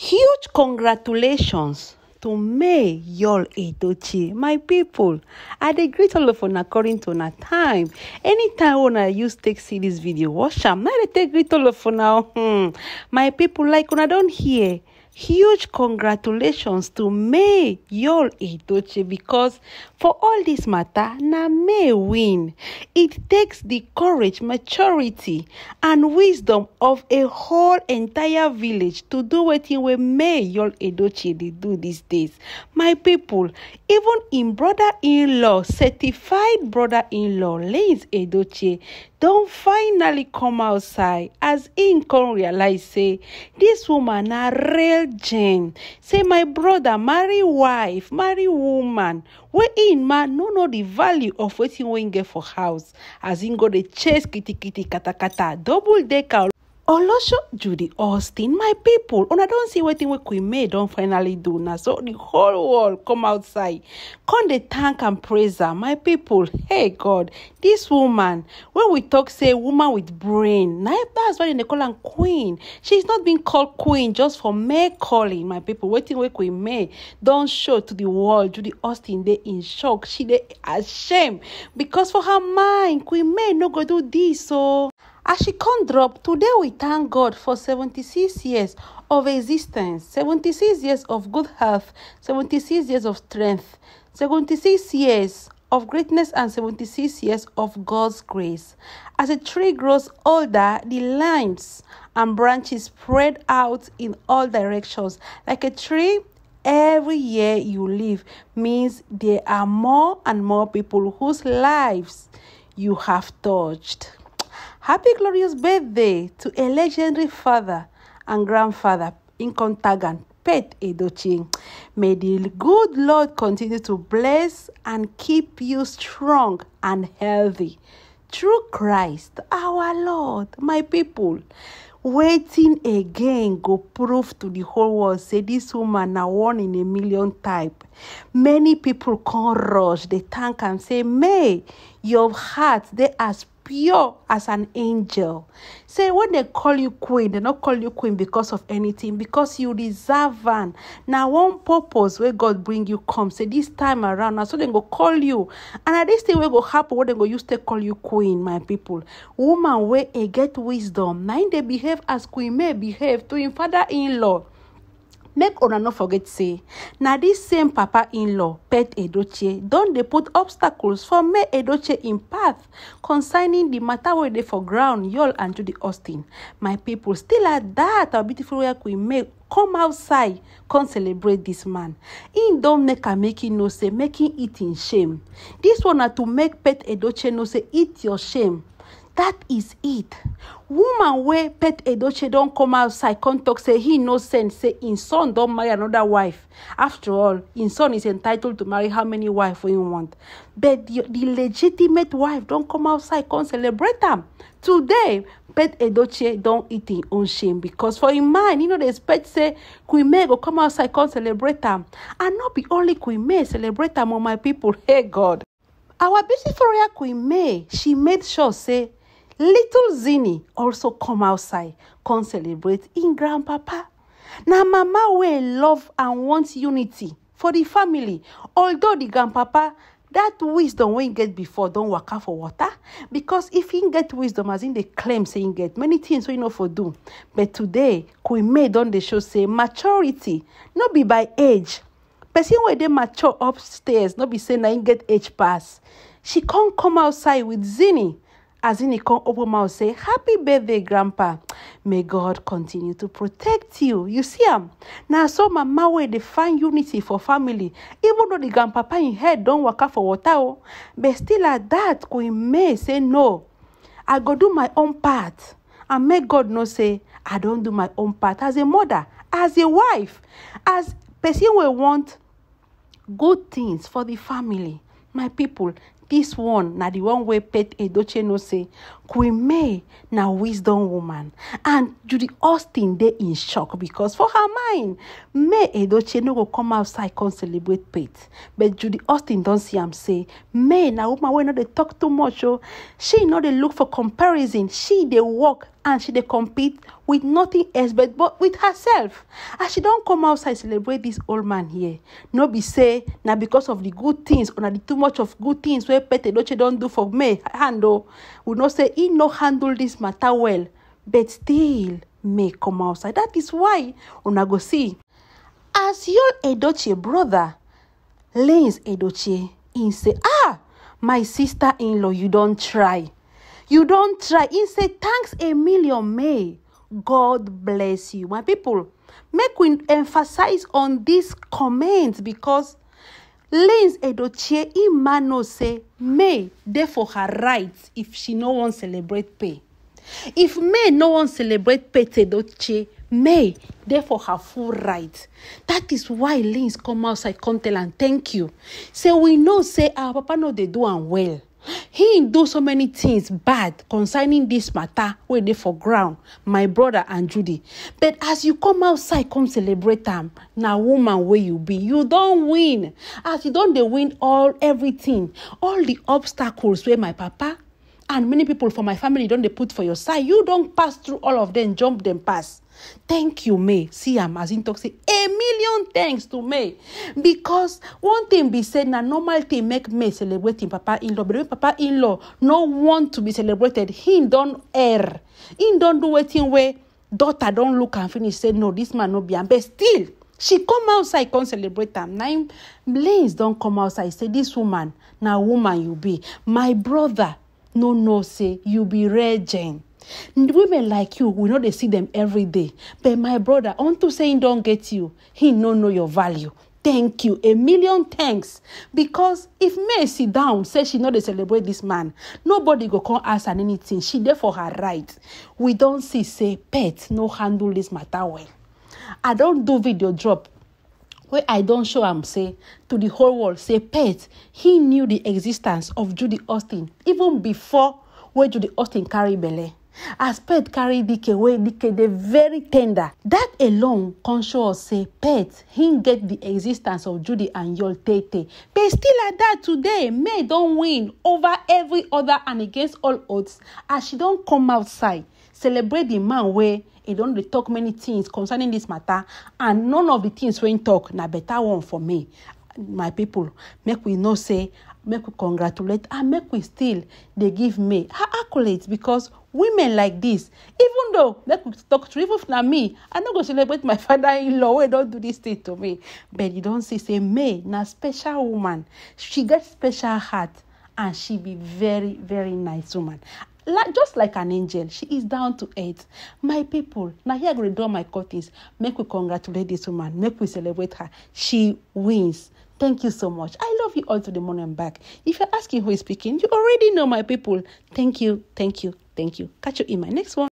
Huge congratulations to May Yul Edochie, my people. I dey greet all of una according to una time. Anytime una use take see this video, watch am. Now dey take greet all of una. Hmm. My people, like una don hear. Huge congratulations to May Yul Edochie because for all this matter, na May win. It takes the courage, maturity, and wisdom of a whole entire village to do wetin wey May Yul Edochie dey do these days. My people, even in brother-in-law, certified brother-in-law, Lance Edochie, don finally come outside as im come realize say dis woman na real gem. Say my brother marry wife marry woman wey im man no know the value of wetin wey im get for house. As im go dey chase kitikiti katakata double decker olosho judy austin my pipo una don see wetin wey queen may don finally do na so the whole world come outside. Come dey thank and praise her. My pipo hey god dis woman wey we talk say woman with brain na that's why dem dey call am queen. She is not being called queen just for mere calling my pipo wetin wey queen may don show to the world judy austin dey in shock. She dey ashamed. Because for her mind queen may no go do dis o. As she come drop, today we thank God for 76 years of existence, 76 years of good health, 76 years of strength, 76 years of greatness and 76 years of God's grace. As a tree grows older, the limbs and branches spread out in all directions. Like a tree, every year you live means there are more and more people whose lives you have touched. Happy glorious birthday to a legendary father and grandfather, Incontagan Pete Edochie. May the good Lord continue to bless and keep you strong and healthy. Through Christ our Lord, my people. Waiting again go prove to the whole world say this woman na one in a million type. Many people come rush, they thank am say, May your heart dey as pure as an angel. Say when they call you queen, they not call you queen because of anything, because you deserve am. Now, one purpose where God bring you come. Say this time around, na so dem go call you. And at this thing wey go happen wey dem go use take call you queen, my people. Woman where e get wisdom, na they behave as queen may behave to im father-in-law. Make una no forget say na dis same papa in-law pet edochie don dey put obstacles for may edochie im path concerning di matter wey dey for ground yul and judy austin. My pipo still at dat our beautiful royal queen may come outside come celebrate dis man. Im don make am make im know say make im eat im shame. Dis one na to make pet edochie know say eat your shame that is it. Woman wey pete edochie don come outside come talk say he no sense say im son don marry another wife. After all im son is entitled to marry how many wife im want. But the the legitimate wife don come outside come celebrate am. Today pete edochie don eat im own shame because for im mind e no dey expect say queen may go come outside come celebrate am. And no be only queen may celebrate am o my people. Hey god. Our beautiful royal queen may she made sure say little zini also come outside come celebrate in grandpapa. Na mama wey love and want unity for the family. Although the grandpapa that wisdom im get before don waka for water because if im get wisdom as im dey claim say im get many things im no for do. But today queen may don dey show say maturity no be by age. Person wey dey mature upstairs no be say na im get age pass. She come come outside with zini as zini come open mouth say happy birthday grandpa. May god continue to protect you. You see am na so mama wey dey find unity for family even though the grandpapa im head don waka for water o but still at that queen may say no i go do my own part. And make god know say i don do my own part as a mother as a wife as person wey want good things for the family my people dis one na the one wey pete edochie know say queen may na wisdom woman. And judy austin dey in shock because for her mind may edochie no go come outside come celebrate pet. But judy austin don see am say may na woman wey no dey talk too much o she no dey look for comparison. She dey work and she dey compete with nothing else but but with herself. As she don come outside celebrate this old man here. No be say na because of the good things or na the too much of good things wey pete edochie don do for may hand o we know say e no handle this matter well. But still may come outside. That is why una go see as yul edochie brother lance edochie im say ah my sister-in-law you don try you don't try. Im say thanks a million may god bless you. My people make we emphasize on this comment because lance edochie im ma know say may dey for her rights if she no wan celebrate pay. If may no wan celebrate pete edochie may dey for her full right that is why lance come outside come tell am thank you. Say we know say our papa no dey do am well he do so many things bad concerning this matter wey dey for ground my brother and judy. But as you come outside come celebrate am. Na woman wey you be. You don win. As you don dey win all everything all the obstacles wey my papa and many people for my family don dey put for your side? You don pass through all of them jump them pass. Thank you may. See am as im talk say a million thanks to may. Because one thing be say na normal thing make may celebrate im papa in-law. But when papa in-law no want to be celebrated him don err. Him don do wetin wey daughter don look am finish say no this man no be am. But still she come outside come celebrate am. Na im blaze don come outside say this woman na woman you be. My brother no know say you be raging. women like you we know they see them every day. But my brother unto saying don't get you he no know your value. Thank you a million thanks. Because if may sit down say she know they celebrate this man nobody go come ask am anything. She dey for her right. We don't see say pet no handle this matter well. I don't do video drop wey i don show am say to the whole world say pet he knew the existence of judy austin even before wey judy austin carry belle. As pet carry dike wey dike dey very tender. That alone come show us say pet him get the existence of judy and yul tey but still at that today. May don win over every other and against all odds. As she don come outside celebrate the man wey e don dey talk many things concerning this matter and none of the things wey im talk na better one for me my people. Make we know say make we congratulate and make we still dey give may her accolades because women like this even though make we talk true even if na me i no go celebrate my father-in-law wey don do this thing to me. But you don see say may na special woman. She get special heart and she be very very nice woman like just like an angel. She is down to earth. My people na here i go dey draw my curtains make we congratulate this woman. Make we celebrate her. She wins. Thank you so much. I love you all to the morning and back. If you're asking who is speaking you already know my people. Thank you thank you thank you. Catch you in my next one